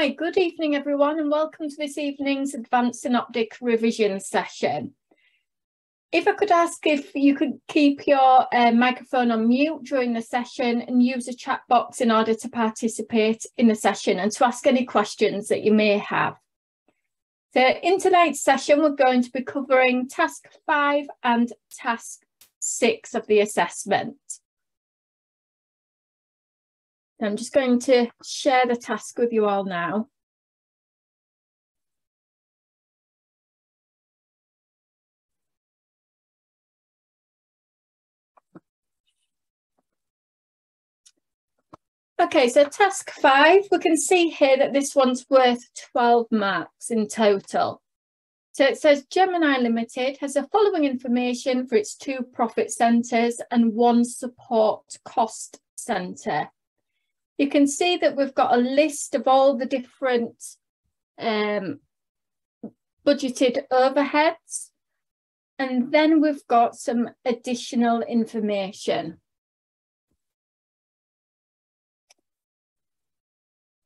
Hi, good evening everyone and welcome to this evening's Advanced Synoptic revision session. If I could ask if you could keep your uh, microphone on mute during the session and use the chat box in order to participate in the session and to ask any questions that you may have. So in tonight's session, we're going to be covering task five and task six of the assessment. I'm just going to share the task with you all now. Okay, so task five, we can see here that this one's worth 12 marks in total. So it says Gemini Limited has the following information for its two profit centres and one support cost centre you can see that we've got a list of all the different um, budgeted overheads. And then we've got some additional information.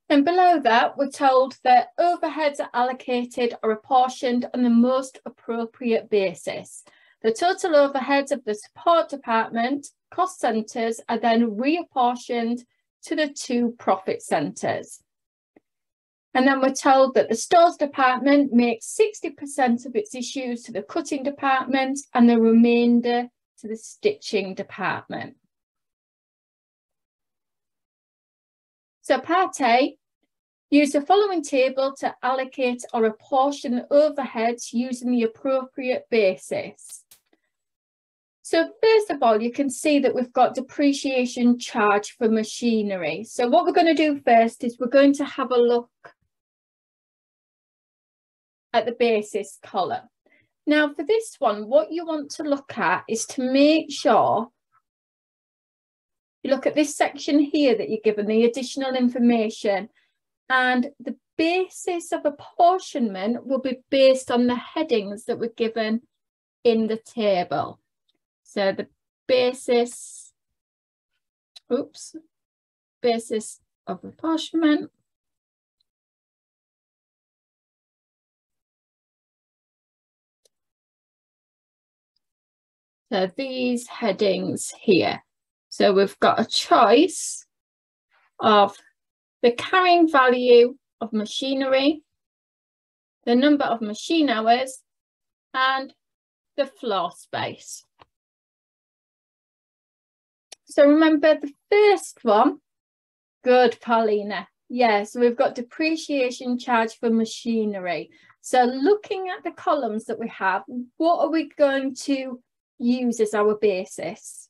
And below that, we're told that overheads are allocated or apportioned on the most appropriate basis. The total overheads of the support department, cost centres, are then reapportioned to the two profit centres. And then we're told that the stores department makes 60% of its issues to the cutting department and the remainder to the stitching department. So part A, use the following table to allocate or apportion overheads using the appropriate basis. So first of all, you can see that we've got depreciation charge for machinery. So what we're going to do first is we're going to have a look at the basis column. Now for this one, what you want to look at is to make sure you look at this section here that you're given, the additional information, and the basis of apportionment will be based on the headings that were given in the table. So the basis, oops, basis of apportionment. So these headings here. So we've got a choice of the carrying value of machinery, the number of machine hours, and the floor space. So remember the first one, good Paulina. Yeah, so we've got depreciation charge for machinery. So looking at the columns that we have, what are we going to use as our basis?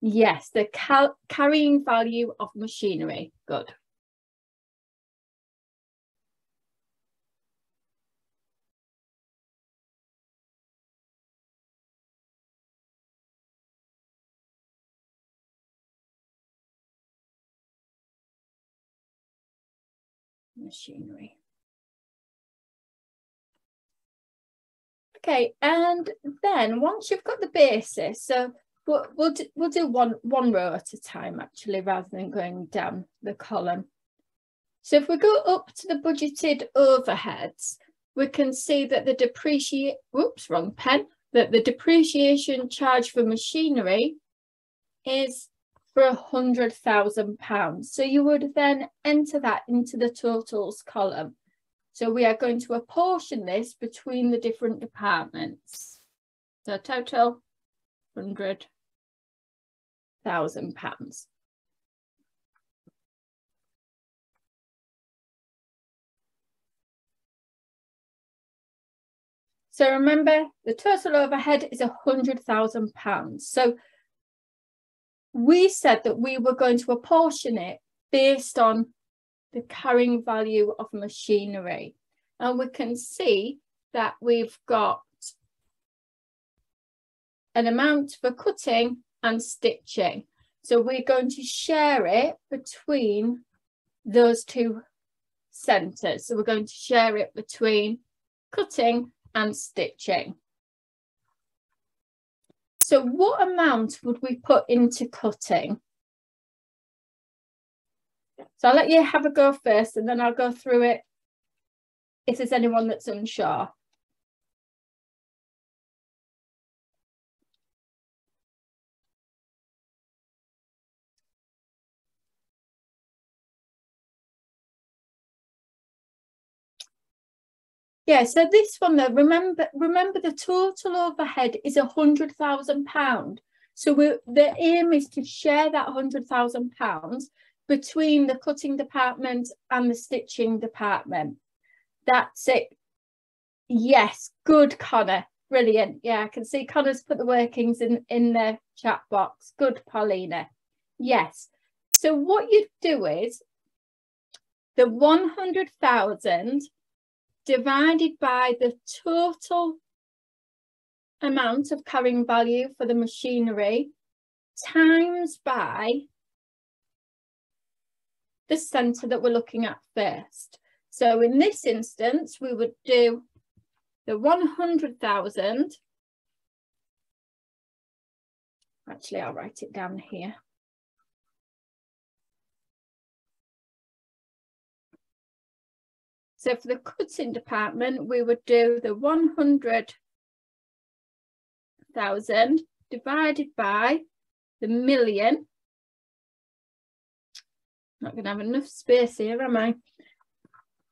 Yes, the carrying value of machinery. Good. Machinery. Okay, and then once you've got the basis, so we'll, we'll, do, we'll do one, one row at a time actually, rather than going down the column. So if we go up to the budgeted overheads, we can see that the depreciate, whoops, wrong pen, that the depreciation charge for machinery is for a hundred thousand pounds. So you would then enter that into the totals column. So we are going to apportion this between the different departments. So total hundred thousand pounds. So remember, the total overhead is a hundred thousand pounds. So we said that we were going to apportion it based on the carrying value of machinery. And we can see that we've got an amount for cutting and stitching. So we're going to share it between those two centres. So we're going to share it between cutting and stitching. So what amount would we put into cutting? So I'll let you have a go first and then I'll go through it if there's anyone that's unsure. Yeah, so this one though, remember, remember the total overhead is a hundred thousand pound. So the aim is to share that hundred thousand pounds between the cutting department and the stitching department. That's it. Yes, good, Connor. Brilliant. Yeah, I can see Connor's put the workings in, in the chat box. Good, Paulina. Yes. So what you do is the 100,000 divided by the total amount of carrying value for the machinery times by the centre that we're looking at first. So in this instance, we would do the 100,000. Actually, I'll write it down here. So for the cutting department, we would do the 100,000 divided by the million. Not going to have enough space here, am I?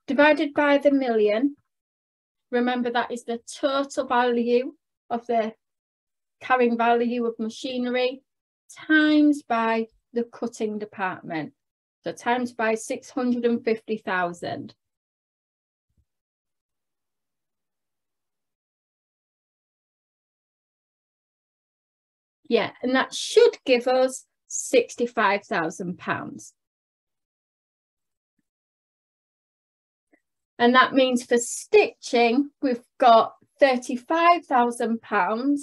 Divided by the million. Remember that is the total value of the carrying value of machinery times by the cutting department. So times by 650,000. Yeah, and that should give us £65,000. And that means for stitching, we've got £35,000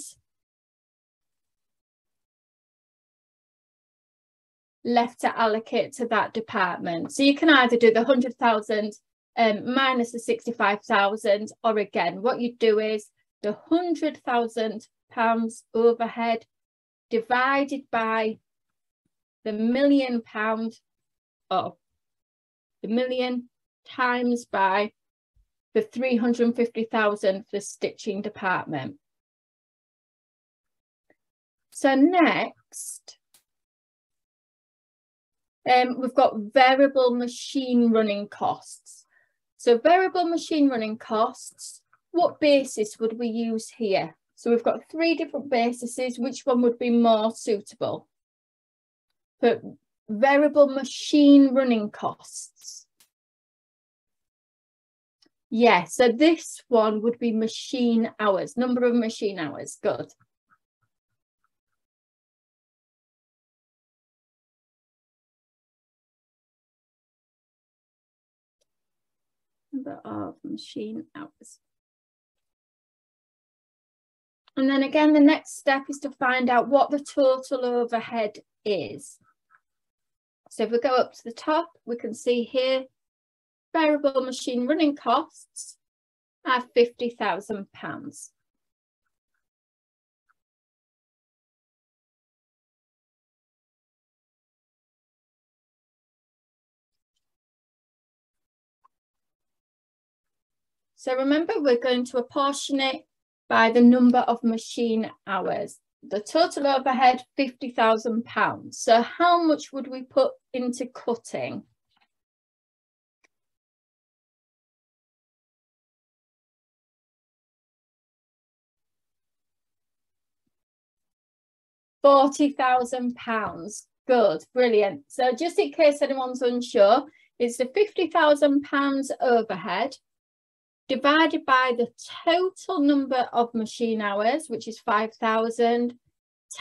left to allocate to that department. So you can either do the 100,000 um, minus the 65,000 or again, what you do is the 100,000 pounds overhead divided by the million pound of the million times by the 350,000 for the stitching department. So next, um, we've got variable machine running costs. So variable machine running costs, what basis would we use here? So we've got three different bases. Which one would be more suitable? For variable machine running costs. Yeah, so this one would be machine hours, number of machine hours. Good. Number of machine hours. And then again, the next step is to find out what the total overhead is. So if we go up to the top, we can see here, variable machine running costs are £50,000. So remember, we're going to apportion it by the number of machine hours. The total overhead, £50,000. So how much would we put into cutting? £40,000. Good, brilliant. So just in case anyone's unsure, it's the £50,000 overhead divided by the total number of machine hours, which is 5,000,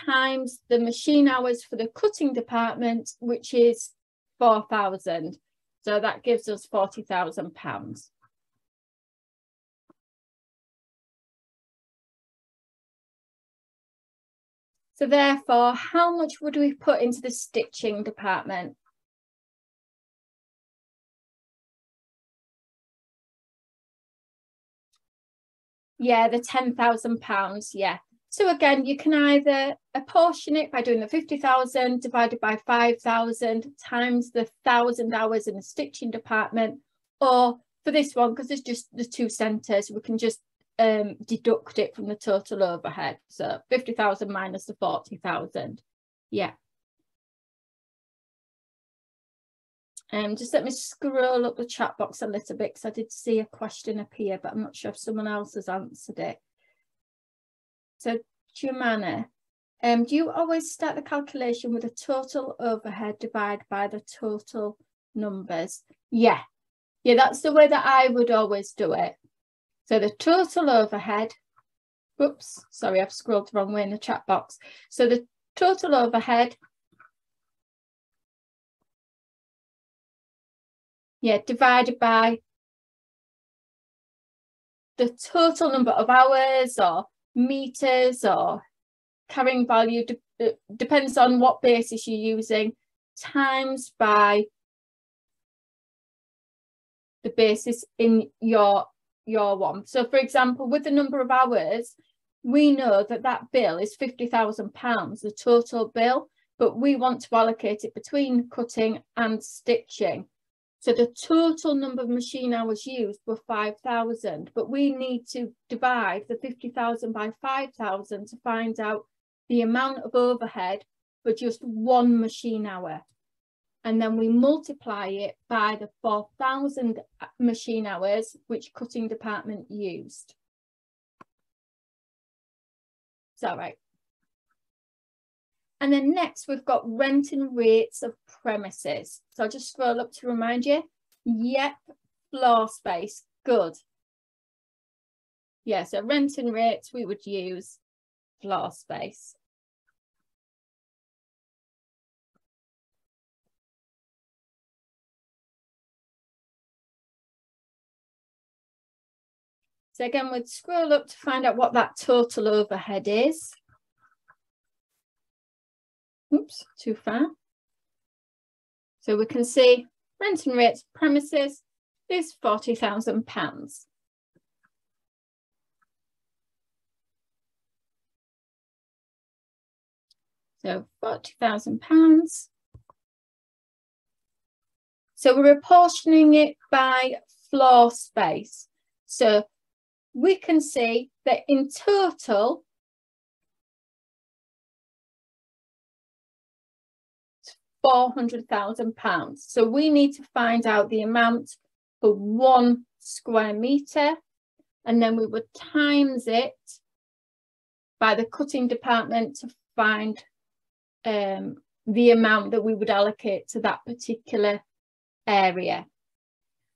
times the machine hours for the cutting department, which is 4,000. So that gives us 40,000 pounds. So therefore, how much would we put into the stitching department? Yeah, the £10,000, yeah. So again, you can either apportion it by doing the 50,000 divided by 5,000 times the 1,000 hours in the stitching department, or for this one, because there's just the two centres, we can just um, deduct it from the total overhead. So 50,000 minus the 40,000. Yeah. Um, just let me scroll up the chat box a little bit because I did see a question appear, but I'm not sure if someone else has answered it. So, Jumana, um, do you always start the calculation with the total overhead divided by the total numbers? Yeah, yeah, that's the way that I would always do it. So the total overhead, oops, sorry, I've scrolled the wrong way in the chat box. So the total overhead yeah, divided by the total number of hours or meters or carrying value, de uh, depends on what basis you're using, times by the basis in your your one. So for example, with the number of hours, we know that that bill is £50,000, the total bill, but we want to allocate it between cutting and stitching. So the total number of machine hours used were 5,000, but we need to divide the 50,000 by 5,000 to find out the amount of overhead for just one machine hour. And then we multiply it by the 4,000 machine hours which cutting department used. Is that right? And then next we've got renting rates of premises. So I'll just scroll up to remind you. Yep, floor space, good. Yeah, so renting rates, we would use floor space. So again, we'd scroll up to find out what that total overhead is. Oops, too far. So we can see rent and rates premises is £40,000. So £40,000. So we're apportioning it by floor space. So we can see that in total, £400,000. So we need to find out the amount for one square metre and then we would times it by the cutting department to find um, the amount that we would allocate to that particular area.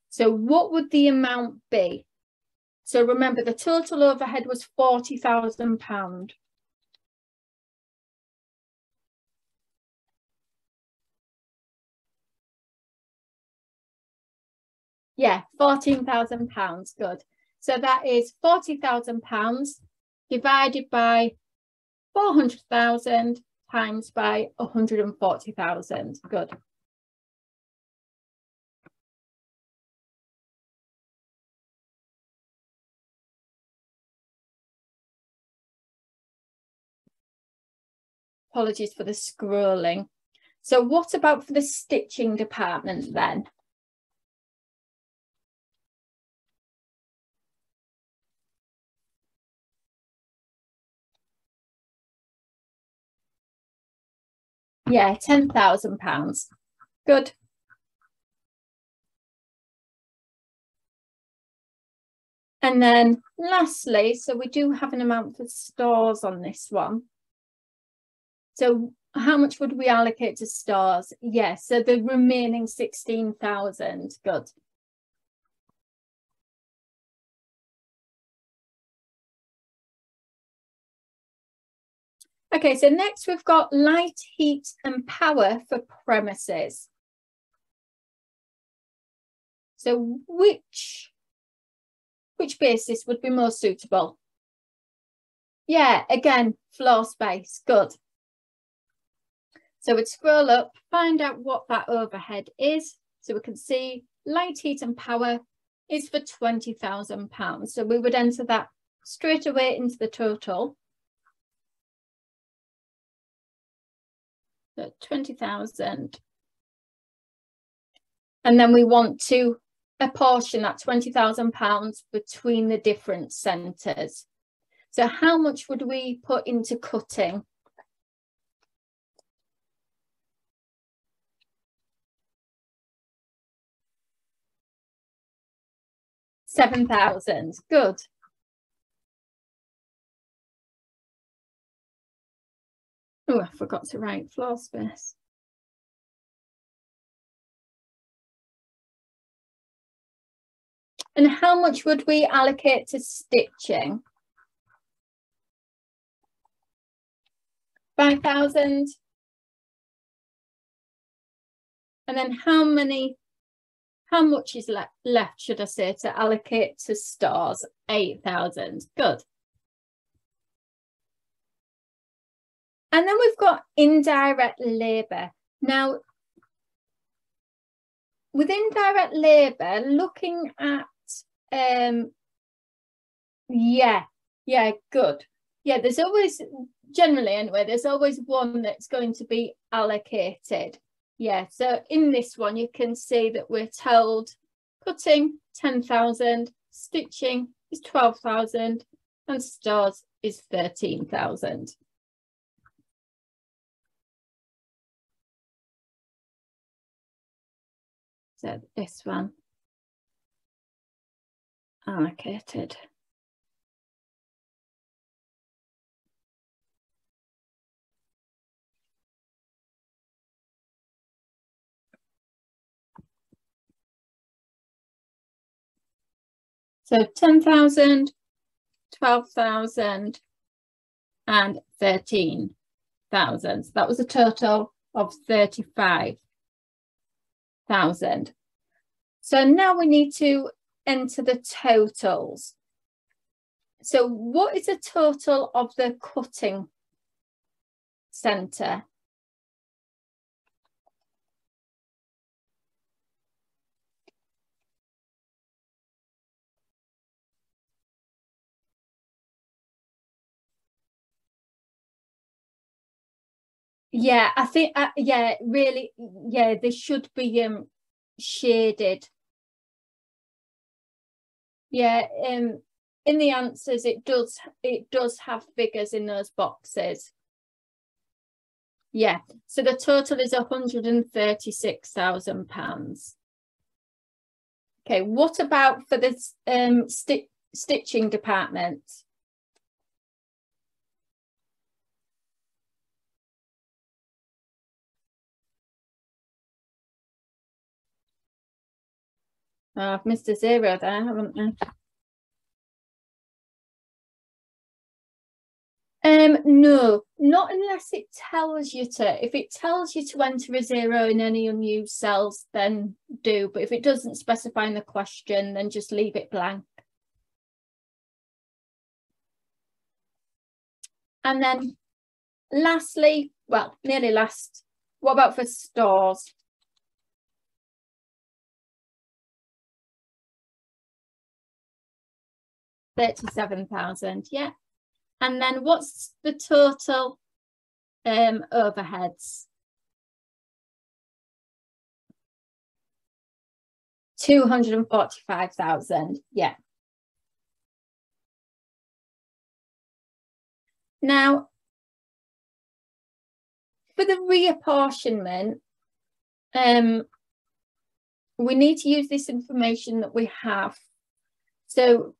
So what would the amount be? So remember the total overhead was £40,000. Yeah, £14,000, good. So that is £40,000 divided by 400,000 times by 140,000, good. Apologies for the scrolling. So what about for the stitching department then? Yeah, £10,000. Good. And then lastly, so we do have an amount for stores on this one. So how much would we allocate to stores? Yes, so the remaining 16,000, good. Okay, so next we've got light, heat and power for premises. So which, which basis would be more suitable? Yeah, again, floor space, good. So we'd scroll up, find out what that overhead is. So we can see light, heat and power is for £20,000. So we would enter that straight away into the total. So 20,000. And then we want to apportion that £20,000 between the different centres. So how much would we put into cutting? Seven thousand, good. Oh, I forgot to write floor space. And how much would we allocate to stitching? 5,000. And then how many, how much is le left, should I say, to allocate to stores? 8,000. Good. And then we've got indirect labour. Now, with indirect labour, looking at, um, yeah, yeah, good. Yeah, there's always, generally anyway, there's always one that's going to be allocated. Yeah, so in this one, you can see that we're told cutting 10,000, stitching is 12,000, and stores is 13,000. So this one oh, allocated. So 10,000, 12,000 and 13,000. So that was a total of 35 thousand. So now we need to enter the totals. So what is the total of the cutting centre? Yeah, I think uh, yeah, really, yeah, they should be um shaded. Yeah, um, in the answers, it does it does have figures in those boxes. Yeah, so the total is one hundred and thirty six thousand pounds. Okay, what about for the um sti stitching department? Oh, I've missed a zero there, haven't I? Um, no, not unless it tells you to. If it tells you to enter a zero in any unused cells, then do. But if it doesn't specify in the question, then just leave it blank. And then lastly, well, nearly last, what about for stores? 37,000, yeah. And then what's the total um, overheads? 245,000, yeah. Now, for the reapportionment, um, we need to use this information that we have. So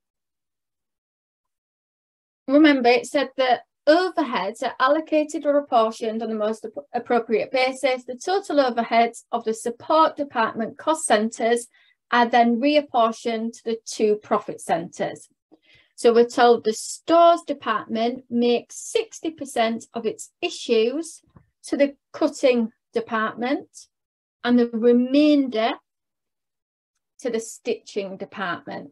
remember it said that overheads are allocated or apportioned on the most ap appropriate basis. The total overheads of the support department cost centres are then reapportioned to the two profit centres. So we're told the stores department makes 60% of its issues to the cutting department and the remainder to the stitching department.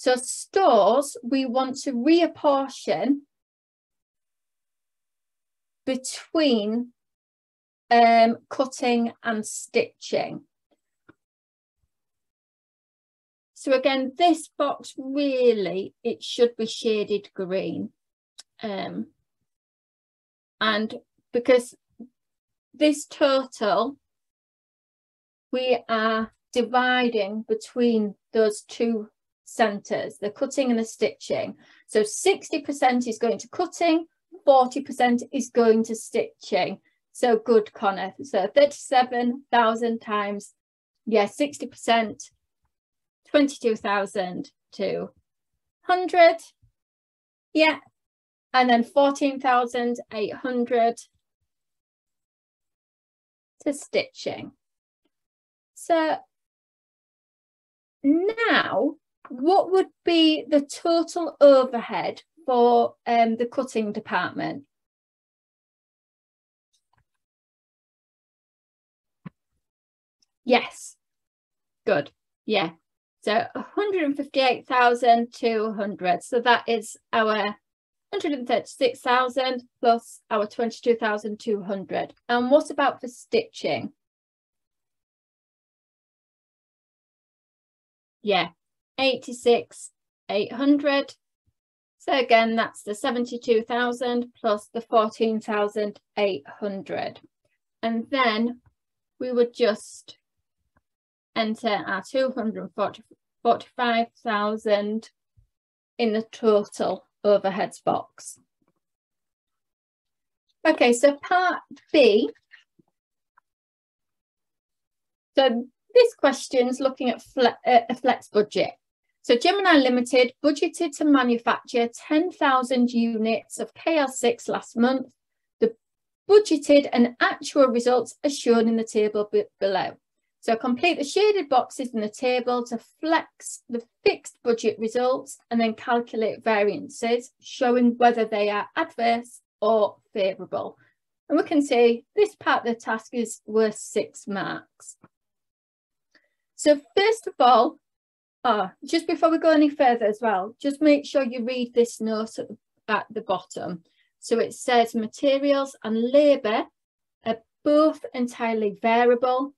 So stores, we want to reapportion between um, cutting and stitching. So again, this box really, it should be shaded green. Um, and because this total we are dividing between those two centres, the cutting and the stitching. So 60% is going to cutting, 40% is going to stitching. So good, Connor. So 37,000 times, yeah, 60%, 22,200. Yeah. And then 14,800 to stitching. So now, what would be the total overhead for um, the cutting department? Yes, good. Yeah, so 158,200. So that is our 136,000 plus our 22,200. And what about for stitching? Yeah, 86, 800. So again, that's the 72,000 plus the 14,800. And then we would just enter our 245,000 in the total overheads box. Okay, so part B. So this question is looking at fle uh, a flex budget. So Gemini Limited budgeted to manufacture 10,000 units of KL6 last month. The budgeted and actual results are shown in the table below. So complete the shaded boxes in the table to flex the fixed budget results and then calculate variances, showing whether they are adverse or favourable. And we can see this part of the task is worth six marks. So first of all, oh, just before we go any further as well, just make sure you read this note at the, at the bottom. So it says materials and labour are both entirely variable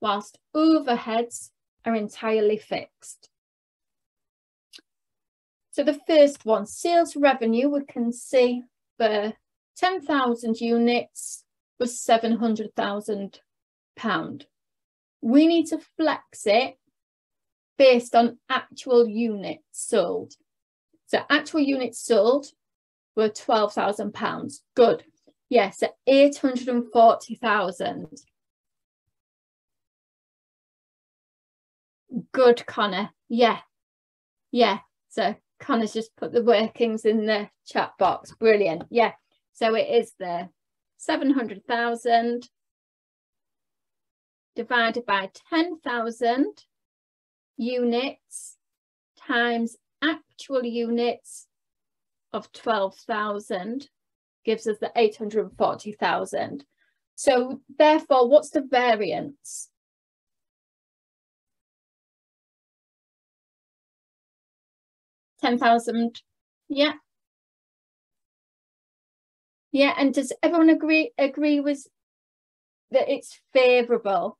whilst overheads are entirely fixed. So the first one, sales revenue, we can see for 10,000 units was £700,000. We need to flex it based on actual units sold. So actual units sold were £12,000. Good. Yes, yeah, so 840,000. Good, Connor. Yeah. Yeah. So Connor's just put the workings in the chat box. Brilliant. Yeah. So it is the 700,000 divided by 10,000 units times actual units of 12,000 gives us the 840,000. So therefore, what's the variance? 10,000. Yeah. Yeah, and does everyone agree agree with that it's favourable?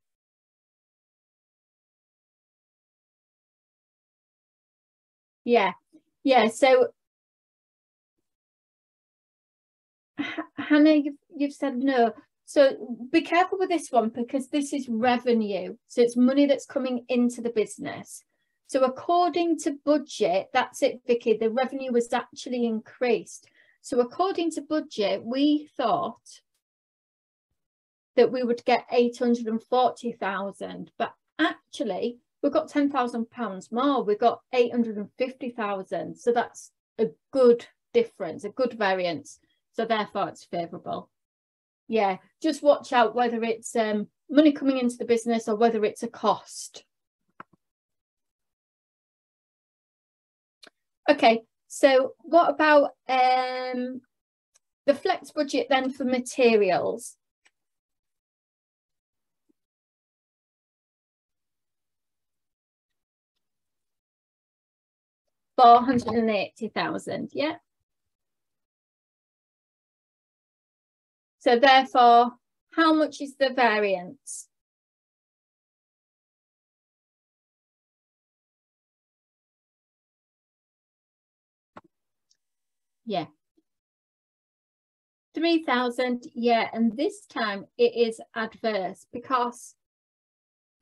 Yeah, yeah. So, Hannah, you've, you've said no. So be careful with this one because this is revenue. So it's money that's coming into the business. So according to budget, that's it, Vicky, the revenue was actually increased. So according to budget, we thought that we would get 840,000, but actually we've got 10,000 pounds more. We've got 850,000. So that's a good difference, a good variance. So therefore it's favourable. Yeah, just watch out whether it's um, money coming into the business or whether it's a cost. Okay, so what about um, the flex budget then for materials? Four hundred and eighty thousand, yeah. So therefore, how much is the variance? Yeah. 3,000, yeah, and this time it is adverse because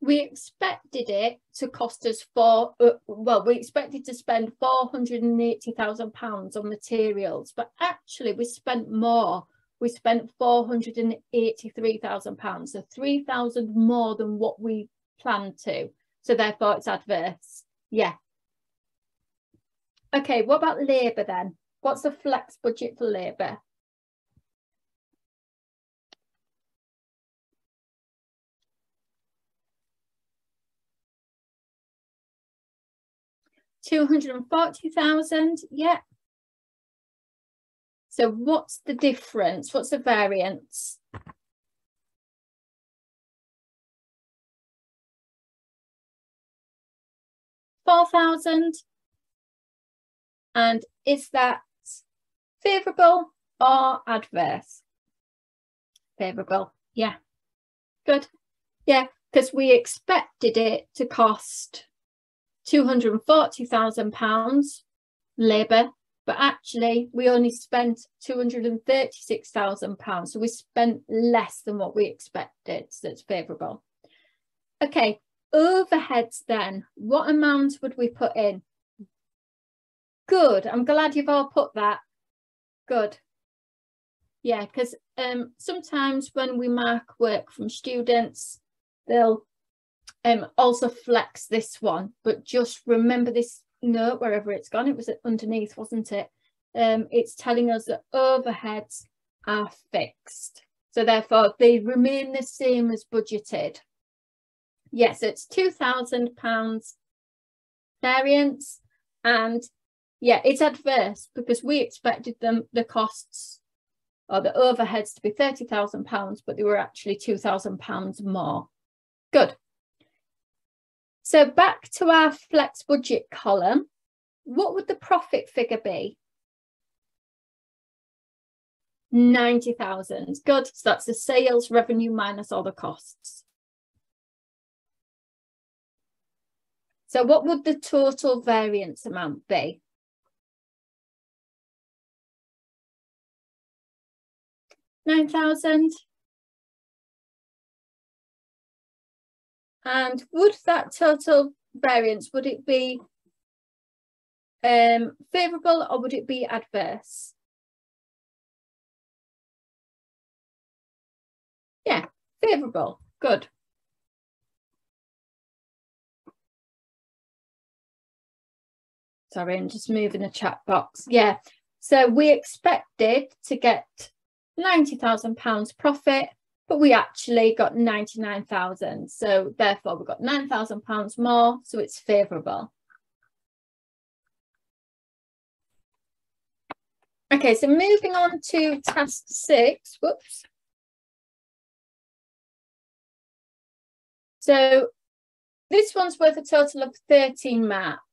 we expected it to cost us four uh, well we expected to spend 480,000 pounds on materials but actually we spent more. We spent 483,000 pounds so 3,000 more than what we planned to. So therefore it's adverse. Yeah. Okay what about labor then? What's the flex budget for labor 240,000, yeah. So what's the difference? What's the variance? Four thousand, and is that favourable or adverse? Favourable, yeah. Good. Yeah, because we expected it to cost £240,000 labour, but actually we only spent £236,000. So we spent less than what we expected. So it's favourable. Okay, overheads then. What amount would we put in? Good. I'm glad you've all put that. Good. Yeah, because um, sometimes when we mark work from students, they'll um, also flex this one, but just remember this note wherever it's gone. It was underneath, wasn't it? Um, it's telling us that overheads are fixed. So therefore they remain the same as budgeted. Yes, it's £2,000 variance and yeah, it's adverse because we expected them the costs or the overheads to be £30,000, but they were actually £2,000 more. Good. So back to our flex budget column, what would the profit figure be? 90,000. Good. So that's the sales revenue minus all the costs. So what would the total variance amount be? 9,000. And would that total variance, would it be um, favourable or would it be adverse? Yeah, favourable, good. Sorry, I'm just moving the chat box. Yeah, so we expected to get £90,000 profit, but we actually got 99,000. So therefore we got £9,000 more, so it's favourable. Okay, so moving on to task six, whoops. So this one's worth a total of 13 marks.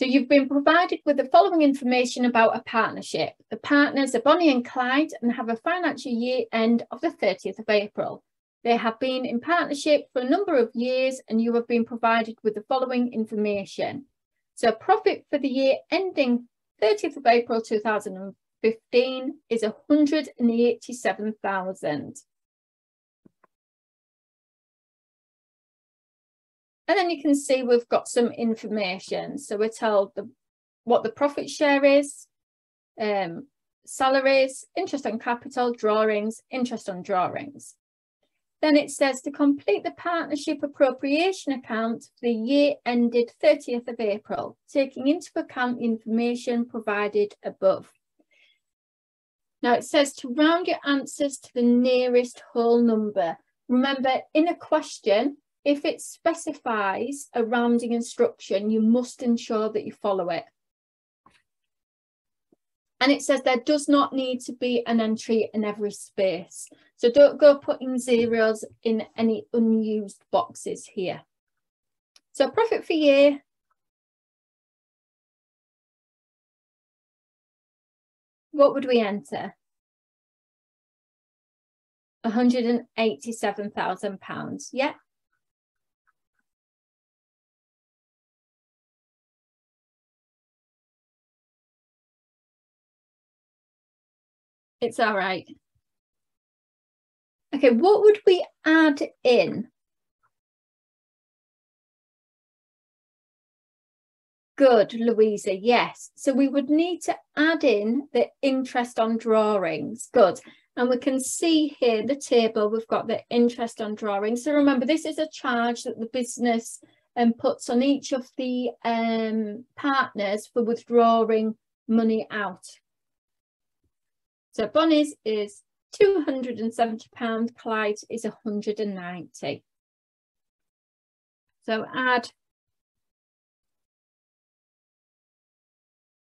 So you've been provided with the following information about a partnership. The partners are Bonnie and Clyde and have a financial year end of the 30th of April. They have been in partnership for a number of years and you have been provided with the following information. So profit for the year ending 30th of April 2015 is 187,000. And then you can see we've got some information. So we're told the, what the profit share is, um, salaries, interest on capital, drawings, interest on drawings. Then it says to complete the partnership appropriation account for the year ended 30th of April, taking into account the information provided above. Now it says to round your answers to the nearest whole number. Remember, in a question, if it specifies a rounding instruction, you must ensure that you follow it. And it says there does not need to be an entry in every space. So don't go putting zeros in any unused boxes here. So profit for year. What would we enter? £187,000. Yeah, It's all right. Okay, what would we add in? Good, Louisa, yes. So we would need to add in the interest on drawings. Good. And we can see here the table, we've got the interest on drawings. So remember, this is a charge that the business um, puts on each of the um, partners for withdrawing money out. So Bonnie's is £270, Clyde is 190 So add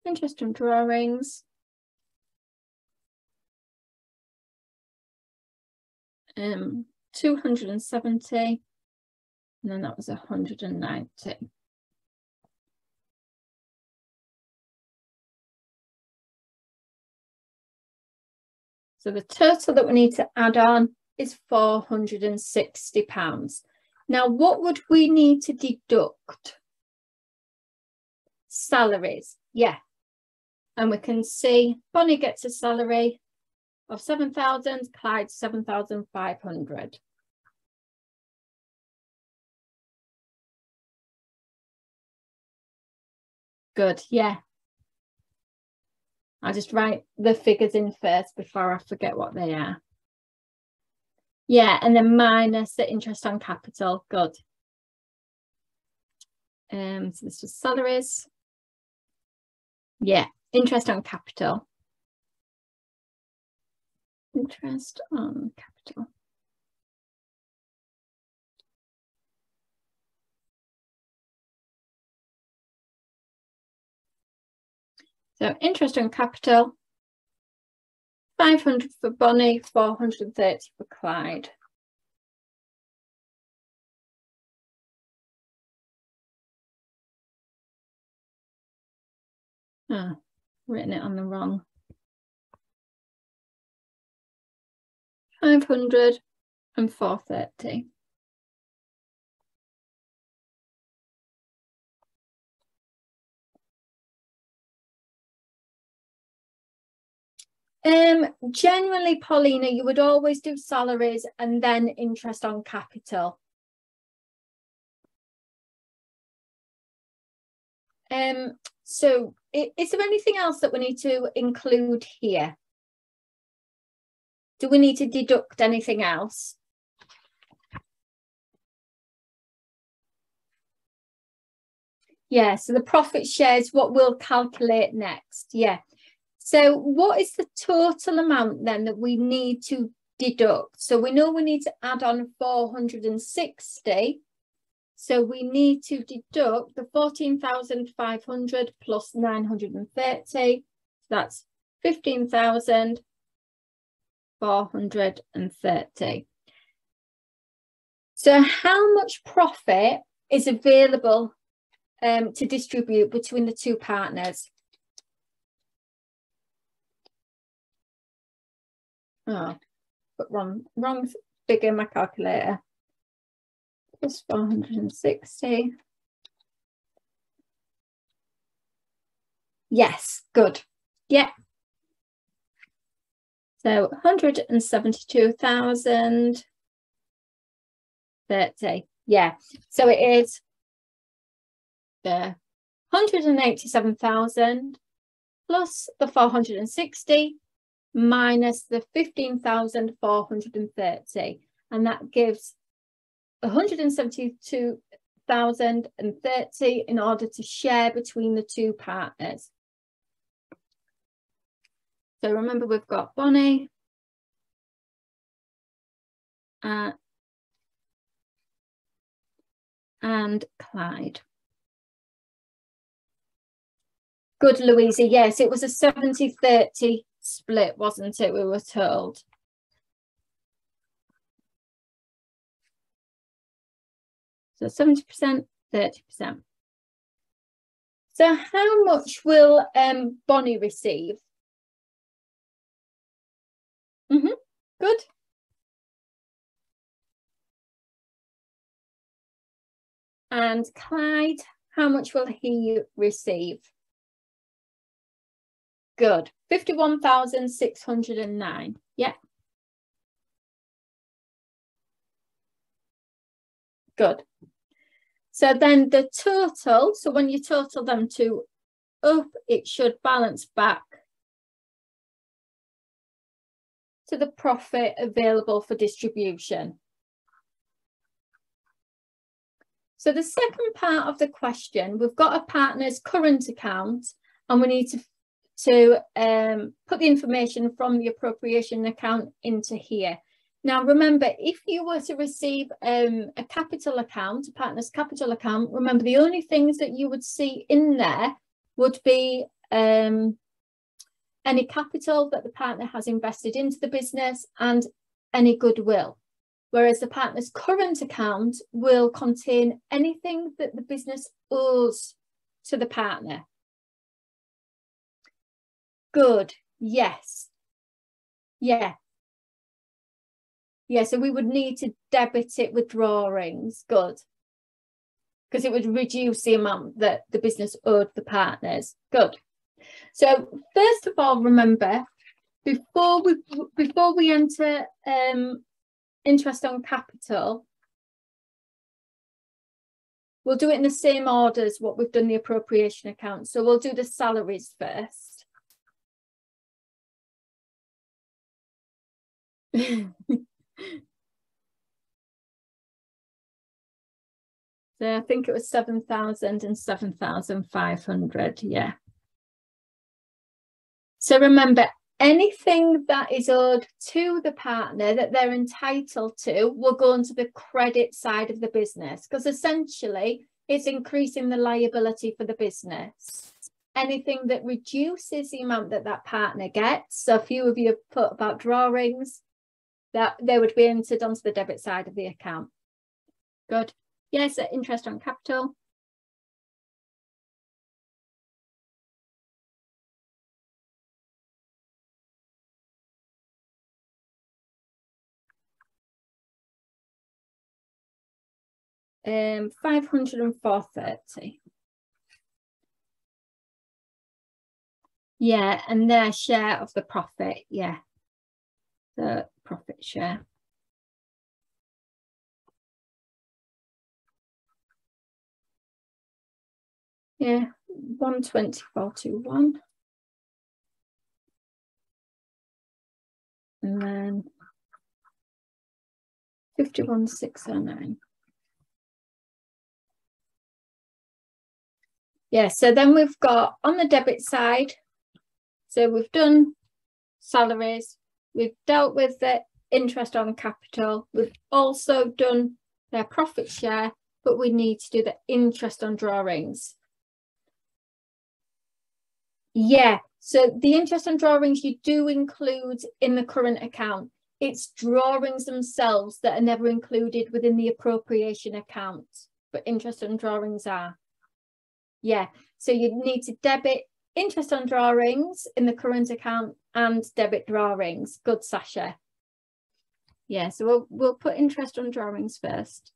interest on drawings. Um, 270 and then that was 190. So the total that we need to add on is £460. Now, what would we need to deduct? Salaries, yeah, and we can see Bonnie gets a salary of 7,000, Clyde 7,500. Good, yeah. I'll just write the figures in first before I forget what they are. Yeah, and then minus the interest on capital. Good. Um, so this was salaries. Yeah, interest on capital. Interest on capital. So interest on capital, 500 for Bonnie, 430 for Clyde. Ah, written it on the wrong. 500 and 430. Um, generally, Paulina, you would always do salaries and then interest on capital. Um, so is there anything else that we need to include here? Do we need to deduct anything else? Yeah, so the profit shares what we'll calculate next. Yeah. So what is the total amount then that we need to deduct? So we know we need to add on 460 so we need to deduct the 14,500 plus 930. That's 15,430. So how much profit is available um, to distribute between the two partners? Oh, but wrong, wrong figure in my calculator plus 460. Yes, good. Yeah. So 172,000. 30. Yeah. So it is the 187,000 plus the 460 minus the 15,430. And that gives 172,030 in order to share between the two partners. So remember we've got Bonnie uh, and Clyde. Good, Louisa. Yes, it was a 70-30 split, wasn't it? We were told. So 70%, 30%. So how much will um, Bonnie receive? Mm -hmm. Good. And Clyde, how much will he receive? Good. 51,609. Yeah. Good. So then the total, so when you total them to up, it should balance back to the profit available for distribution. So the second part of the question, we've got a partner's current account and we need to, to um, put the information from the appropriation account into here. Now, remember, if you were to receive um, a capital account, a partner's capital account, remember the only things that you would see in there would be um, any capital that the partner has invested into the business and any goodwill. Whereas the partner's current account will contain anything that the business owes to the partner. Good, yes. Yeah, yeah, so we would need to debit it with drawings. Good. Because it would reduce the amount that the business owed the partners. Good. So first of all, remember, before we before we enter um, interest on capital, we'll do it in the same order as what we've done the appropriation account. So we'll do the salaries first. So I think it was 7,000 and 7,500, yeah. So remember, anything that is owed to the partner that they're entitled to will go into the credit side of the business because essentially it's increasing the liability for the business. Anything that reduces the amount that that partner gets, so a few of you have put about drawings, that they would be entered onto the debit side of the account. Good. Yes, interest on capital. Um, 504.30. Yeah, and their share of the profit, yeah. The profit share. Yeah, 12421. And then 51609. Yeah, so then we've got on the debit side, so we've done salaries, we've dealt with the interest on capital, we've also done their profit share, but we need to do the interest on drawings. Yeah, so the interest on drawings you do include in the current account. It's drawings themselves that are never included within the appropriation account, but interest on drawings are. Yeah, so you need to debit interest on drawings in the current account and debit drawings. Good, Sasha. Yeah, so we'll, we'll put interest on drawings first.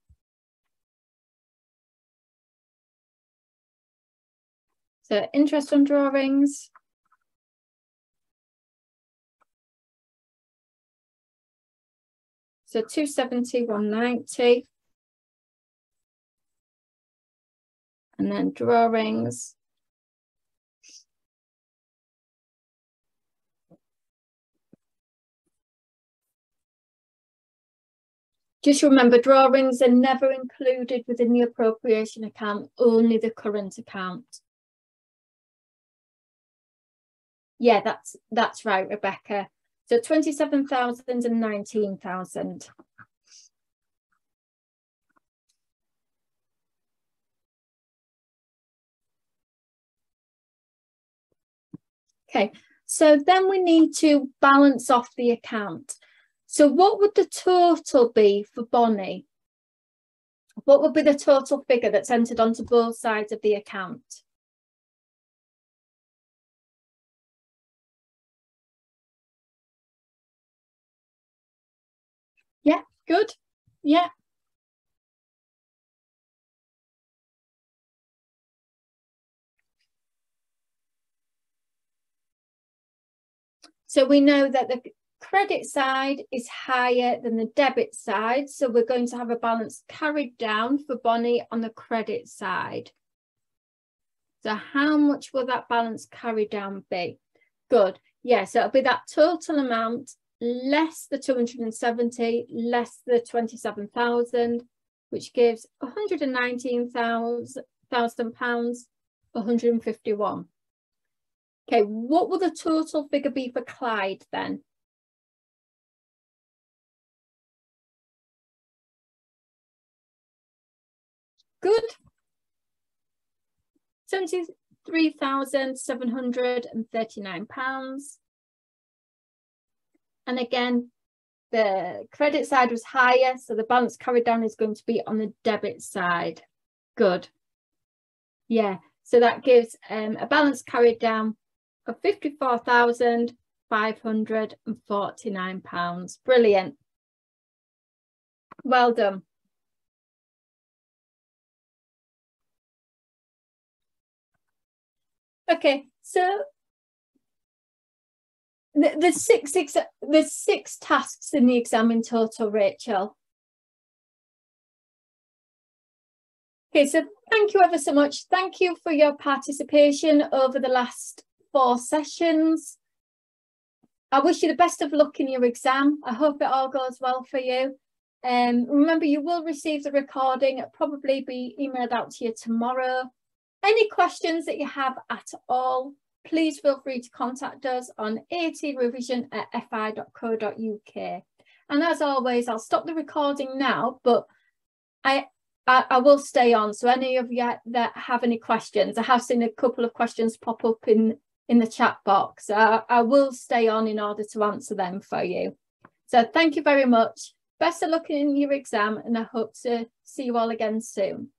So interest on drawings. So 270, 190. And then drawings. Just remember, drawings are never included within the appropriation account, only the current account. Yeah, that's that's right, Rebecca. So 27,000 and 19,000. Okay, so then we need to balance off the account. So what would the total be for Bonnie? What would be the total figure that's entered onto both sides of the account? Yeah, good. Yeah. So we know that the credit side is higher than the debit side. So we're going to have a balance carried down for Bonnie on the credit side. So how much will that balance carried down be? Good. Yeah, so it'll be that total amount less the 270, less the 27,000, which gives 119,000 pounds, 151. Okay, what will the total figure be for Clyde then? Good. 73,739 pounds. And again, the credit side was higher, so the balance carried down is going to be on the debit side. Good. Yeah, so that gives um, a balance carried down of £54,549. Brilliant. Well done. Okay, so the, six, six there's six tasks in the exam in total, Rachel. Okay, so thank you ever so much. Thank you for your participation over the last four sessions. I wish you the best of luck in your exam. I hope it all goes well for you. Um, remember, you will receive the recording. It'll probably be emailed out to you tomorrow. Any questions that you have at all, please feel free to contact us on atrevision at fi.co.uk. And as always, I'll stop the recording now, but I, I, I will stay on. So any of you that have any questions, I have seen a couple of questions pop up in, in the chat box. I will stay on in order to answer them for you. So thank you very much. Best of luck in your exam and I hope to see you all again soon.